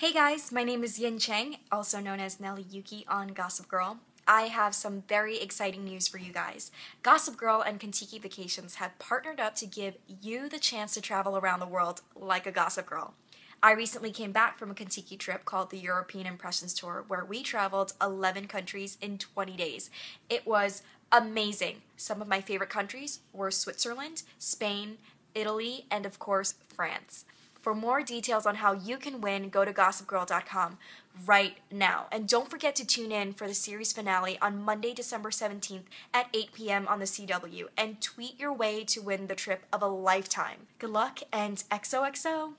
Hey guys, my name is Yin Chang, also known as Nelly Yuki on Gossip Girl. I have some very exciting news for you guys. Gossip Girl and Contiki Vacations have partnered up to give you the chance to travel around the world like a Gossip Girl. I recently came back from a Contiki trip called the European Impressions Tour, where we traveled 11 countries in 20 days. It was amazing. Some of my favorite countries were Switzerland, Spain, Italy, and of course, France. For more details on how you can win, go to gossipgirl.com right now. And don't forget to tune in for the series finale on Monday, December 17th at 8 p.m. on the CW and tweet your way to win the trip of a lifetime. Good luck and XOXO!